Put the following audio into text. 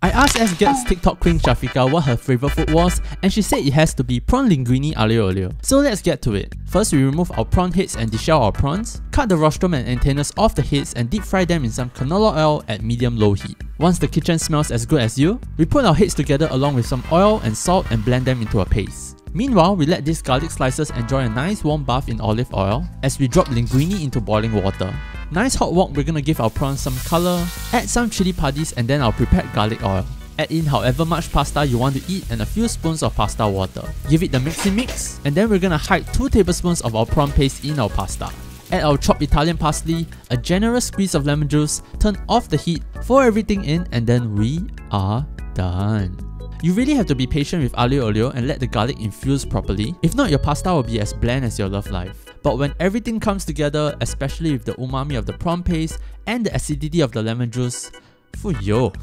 I asked SGET's TikTok queen Shafiqah what her favourite food was and she said it has to be prawn linguine aglio olio. So let's get to it. First we remove our prawn heads and deshell our prawns, cut the rostrum and antennas off the heads and deep fry them in some canola oil at medium-low heat. Once the kitchen smells as good as you, we put our heads together along with some oil and salt and blend them into a paste. Meanwhile, we let these garlic slices enjoy a nice warm bath in olive oil as we drop linguine into boiling water. Nice hot wok, we're gonna give our prawns some color, add some chili padis and then our prepared garlic oil. Add in however much pasta you want to eat and a few spoons of pasta water. Give it the mixy mix and then we're gonna hide 2 tablespoons of our prawn paste in our pasta. Add our chopped Italian parsley, a generous squeeze of lemon juice, turn off the heat, pour everything in and then we are done. You really have to be patient with aglio olio and let the garlic infuse properly, if not your pasta will be as bland as your love life. But when everything comes together, especially with the umami of the prawn paste and the acidity of the lemon juice, fuyo,